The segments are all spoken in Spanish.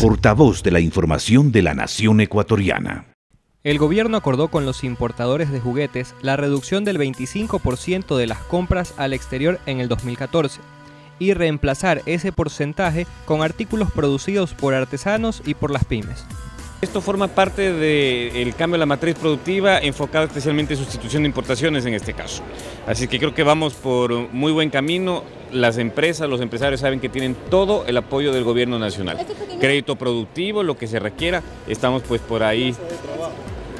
Portavoz de la información de la Nación Ecuatoriana. El gobierno acordó con los importadores de juguetes la reducción del 25% de las compras al exterior en el 2014 y reemplazar ese porcentaje con artículos producidos por artesanos y por las pymes. Esto forma parte del cambio de la matriz productiva enfocado especialmente en sustitución de importaciones en este caso. Así que creo que vamos por muy buen camino. Las empresas, los empresarios saben que tienen todo el apoyo del gobierno nacional. Crédito productivo, lo que se requiera, estamos pues por ahí.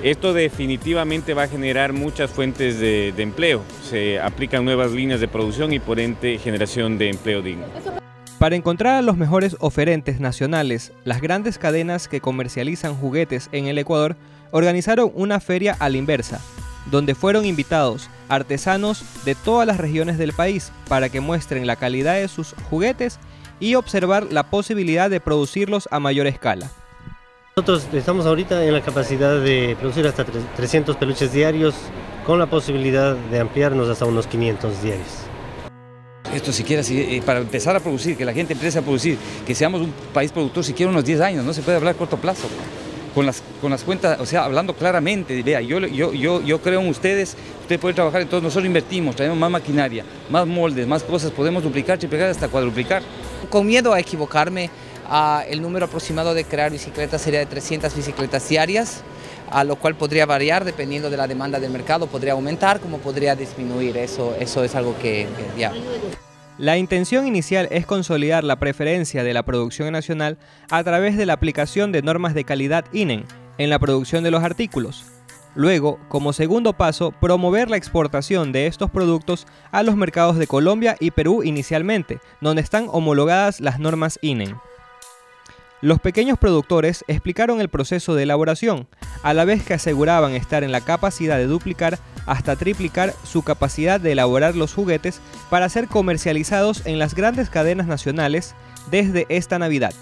Esto definitivamente va a generar muchas fuentes de, de empleo. Se aplican nuevas líneas de producción y por ende generación de empleo digno. Para encontrar a los mejores oferentes nacionales, las grandes cadenas que comercializan juguetes en el Ecuador organizaron una feria a la inversa, donde fueron invitados artesanos de todas las regiones del país para que muestren la calidad de sus juguetes y observar la posibilidad de producirlos a mayor escala. Nosotros estamos ahorita en la capacidad de producir hasta 300 peluches diarios con la posibilidad de ampliarnos hasta unos 500 diarios esto siquiera eh, para empezar a producir, que la gente empiece a producir, que seamos un país productor siquiera unos 10 años, no se puede hablar corto plazo. Con las, con las cuentas, o sea, hablando claramente, vea, yo, yo, yo, yo creo en ustedes, usted puede trabajar, entonces nosotros invertimos, traemos más maquinaria, más moldes, más cosas, podemos duplicar, triplicar, hasta cuadruplicar. Con miedo a equivocarme, el número aproximado de crear bicicletas sería de 300 bicicletas diarias, a lo cual podría variar dependiendo de la demanda del mercado, podría aumentar como podría disminuir, eso, eso es algo que, que ya... La intención inicial es consolidar la preferencia de la producción nacional a través de la aplicación de normas de calidad INEN en la producción de los artículos. Luego, como segundo paso, promover la exportación de estos productos a los mercados de Colombia y Perú inicialmente, donde están homologadas las normas INEN. Los pequeños productores explicaron el proceso de elaboración, a la vez que aseguraban estar en la capacidad de duplicar hasta triplicar su capacidad de elaborar los juguetes para ser comercializados en las grandes cadenas nacionales desde esta Navidad.